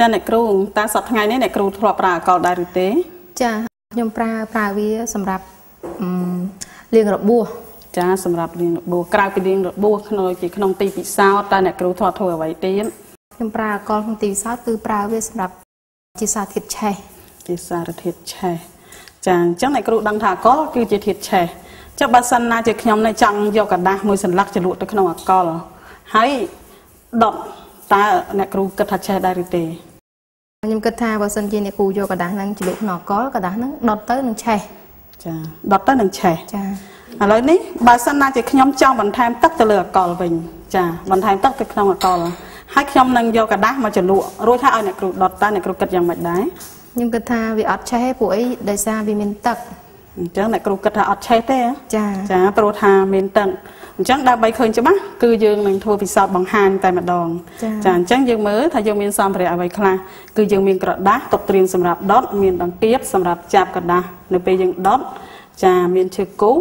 ចាអ្នកគ្រូតើសប្តាហ៍ថ្ងៃនេះអ្នកគ្រូធ្លាប់ប្រើអកលដែរឬទេ ចាខ្ញុំប្រើប្រើវាសម្រាប់អឺលាងរបួស ចាសម្រាប់រៀនរបួសក្រៅពីរៀនរបួសក្នុងជាក្នុងទីពិសោធន៍តើអ្នកគ្រូធ្លាប់ធ្វើអ្វីទៀត ខ្ញុំប្រើអកលក្នុងទីវិសោធន៍គឺប្រើវាសម្រាប់ជាសារធាតុឆេះ ជាសារធាតុឆេះចាអញ្ចឹងអ្នកគ្រូដឹងថាអកលគឺជាធាតុឆេះចុះបើសិនណាជាខ្ញុំនៅចង់យកกระดาษមួយសន្លឹកចលក់ទៅក្នុងអកលហើយដុតតើអ្នកគ្រូគិតថាឆេះដែរឬទេ ខ្ញុំគិតថាបើសិនជាអ្នកគ្រូយកกระดาษហ្នឹងជ្រលក់ក្នុងអកលกระดาษហ្នឹងដុតទៅនឹងឆេះ ចាដុតទៅនឹងឆេះ ចា ឥឡូវនេះបើសិនណាជាខ្ញុំចង់បន្ថែមទឹកទៅលើអកលវិញចាបន្ថែមទឹកទៅក្នុងអកលហើយខ្ញុំនឹងយកกระดาษមកចលក់រួចហើយឲ្យអ្នកគ្រូដុតតើអ្នកគ្រូគិតយ៉ាងម៉េចដែរ ខ្ញុំគិតថាវាអត់ឆេះទេព្រោះអីដោយសារវាមានទឹក អញ្ចឹងអ្នកគ្រូគិតថាអត់ឆេះទេហ៎ចាចាព្រោះថាមានទឹកអញ្ចឹងដើម្បីឃើញច្បាស់គឺយើងនឹងធ្វើពិសោធន៍បង្ហាញតែម្ដងចាអញ្ចឹងយើងមើលថាយើងមានសម្ភារៈអ្វីខ្លះគឺយើងមានក្រដាសទុកត្រៀមសម្រាប់ដុតមានដង្កៀបសម្រាប់ចាប់ក្រដាសនៅពេលយើងដុតចាមានឈើគូ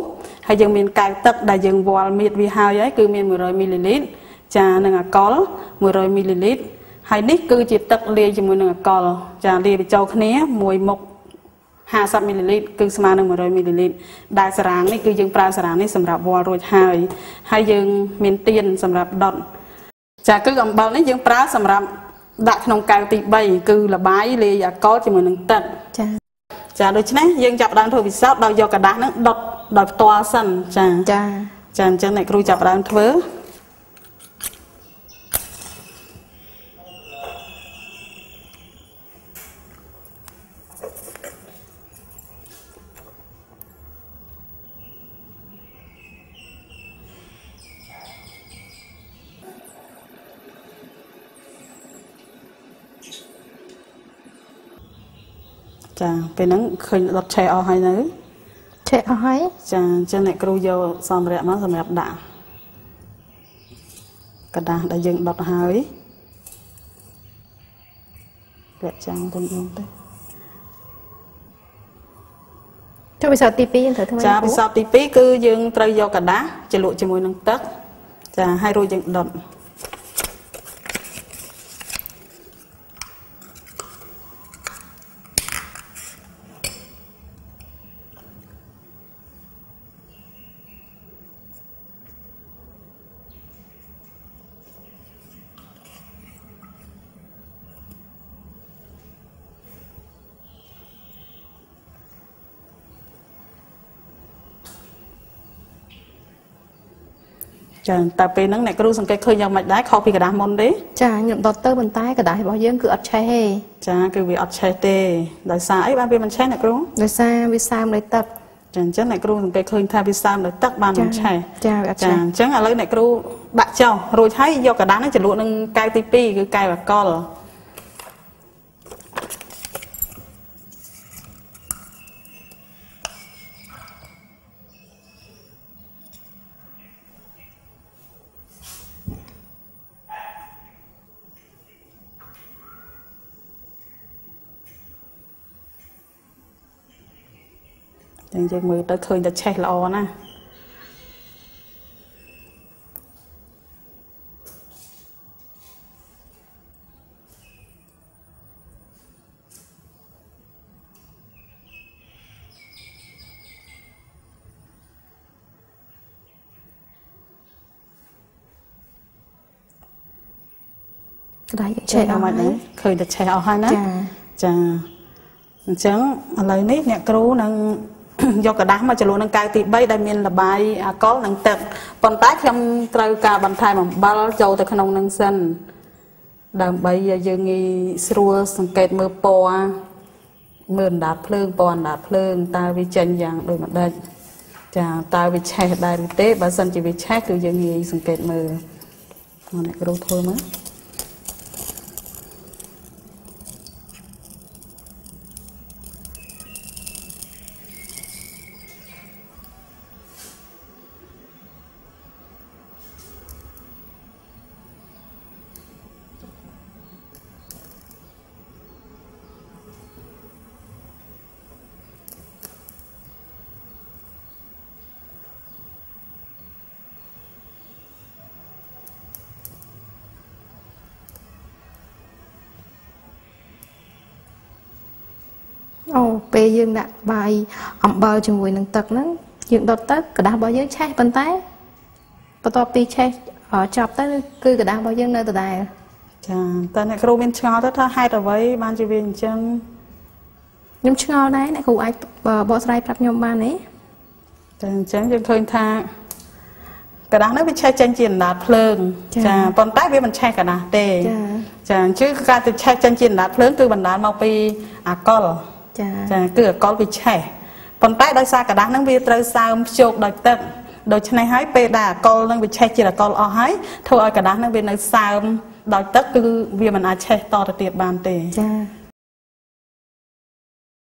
ហើយយើងមានកែវទឹកដែលយើងវាល់មៀតវាហើយហើយគឺមាន100មីលីលីត្រចានិងអាកុល100មីលីលីត្រហើយនេះគឺជាទឹកលាយជាមួយនឹងអាកុលចាលាយបញ្ចូលគ្នាមួយមុខ 50មីលីលីត្រគឺស្មើនឹង100មីលីលីត្រដែលសារ៉ាងនេះគឺយើងប្រើសារ៉ាងនេះសម្រាប់វាល់រួចហើយហើយយើងមានទៀនសម្រាប់ដុតចាគឺអំបិលនេះយើងប្រើសម្រាប់ដាក់ក្នុងកែវទី3គឺលបាយលាយអាកុលជាមួយនឹងទឹក ចា ចាដូច្នេះយើងចាប់ផ្ដើមធ្វើពិសោធន៍ដោយយកกระดาษហ្នឹងដុតដោយផ្ទាល់សិនចា ចា ចាអញ្ចឹងអ្នកគ្រូចាប់ផ្ដើមធ្វើ ចាពេលហ្នឹងឃើញដុតឆេះអស់ហើយនៅ ឆេះអស់ហើយ ចាអញ្ចឹងអ្នកគ្រូយកសម្ភារៈមកសម្រាប់ដាក់กระดาษដែលយើងដុតហើយលាក់ចាំងទៅនោះទៅ ចុះវិសោធន៍ទី2យើងត្រូវធ្វើ ចា ម៉េច ពិសោធន៍ទី2គឺយើងត្រូវយកกระดาษចលក់ជាមួយនឹងទឹកចាហើយរួចយើងដុត ចាតែពេលហ្នឹងអ្នកគ្រូសង្កេតឃើញយ៉ាងម៉េចដែរខុសពីกระดาษមុនទេ ចាខ្ញុំដុតទៅប៉ុន្តែกระดาษរបស់យើងគឺអត់ឆេះទេ ចាគឺវាអត់ឆេះទេដោយសារអីបានវាមិនឆេះអ្នកគ្រូ ដោយសារវាសើមដោយទឹក ចាអញ្ចឹងអ្នកគ្រូសង្កេតឃើញថាវាសើមដោយទឹកបានមិនឆេះ ចាវាអត់ ចា ឆេះ អញ្ចឹងឥឡូវអ្នកគ្រូដាក់ចុះរួចហើយយកกระดาษហ្នឹងចលក់នឹងកែវទី2គឺកែវអាកុល ចឹងយើងមើលទៅឃើញតែឆេះល្អណាក្តៅឆេះអស់ហើយឃើញតែឆេះអស់ហើយណាចាចាអញ្ចឹងឥឡូវនេះអ្នកគ្រូនឹង យកกระดาษមកចលក់នឹងកៅទី3ដែលមានលបាយអាកុលនិងទឹកប៉ុន្តែខ្ញុំត្រូវការបន្ថែមអំបិលចូលទៅក្នុងនឹងសិនដើម្បីឲ្យយើងងាយស្រួលសង្កេតមើលពណ៌មើលអណ្ដាតភ្លើងពណ៌អណ្ដាតភ្លើងតើវាចេញយ៉ាងដូចម្ដេចចាតើវាឆេះដែរឬទេបើសិនជាវាឆេះគឺយើងងាយសង្កេតមើលមកអ្នកគ្រូធ្វើមើល អូពេលយើងដាក់បាយអំបិលជាមួយនឹងទឹកហ្នឹងយើងដុតទៅกระดาษរបស់យើងឆេះប៉ុន្តែបន្ទាប់ពីឆេះអឺចប់ទៅគឺกระดาษរបស់យើងនៅដដែល ចាតែអ្នកគ្រូមានឆ្ងល់ទៅថាហេតុអ្វីបានជាវាអញ្ចឹង ខ្ញុំឆ្ងល់ដែរអ្នកគ្រូអាចបកស្រាយប្រាប់ខ្ញុំបានទេ តែអញ្ចឹងយើងឃើញថាกระดาษនោះវាឆេះចេញជាអណ្ដាតភ្លើងប៉ុន្តែវាមិនឆេះกระดาษទេ ចា ចាអញ្ចឹងការទៅឆេះចេញជាអណ្ដាតភ្លើងគឺបណ្ដាលមកពីអាកុល ចា ចាគឺអាកុលវាឆេះប៉ុន្តែដោយសារกระดาษហ្នឹងវាត្រូវសើមភ្ជោកដោយទឹកដូច្នេះហើយពេលដែលអាកុលហ្នឹងវាឆេះជាអាកុលអស់ហើយធ្វើឲ្យកระดาษហ្នឹងវានៅសើមដោយទឹកគឺវាមិនអាចឆេះតទៅទៀតបានទេ ចា